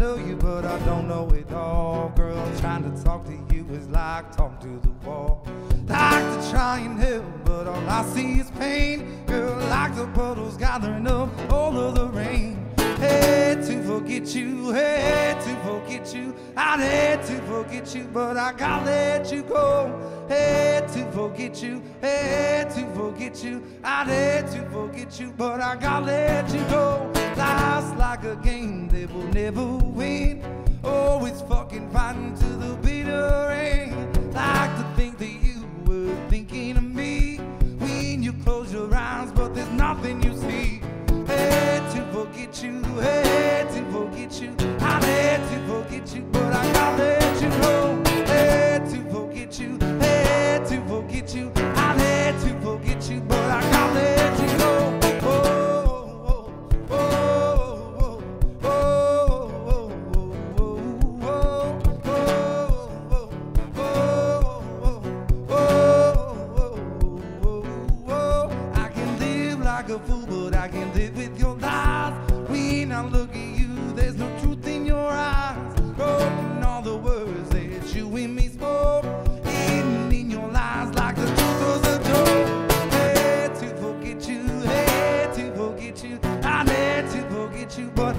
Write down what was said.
tell you, but I don't know it all. Girl, trying to talk to you is like talking to the wall. Like to try and help, but all I see is pain. Girl, like the puddles gathering up all of the rain. Hate to forget you, hate to forget you. I'd hate to forget you, but I gotta let you go. Hate to forget you, hate to forget you. I'd hate to forget you, but I gotta let you go. Life's like a game that will never see. Hate to forget you, hate to forget you. I like a fool, but I can't live with your lies. When I look at you, there's no truth in your eyes. Broken all the words that you and me spoke, hidden in your lies like the truth was a joke. Had to forget you, hate to forget you, I had to forget you, but.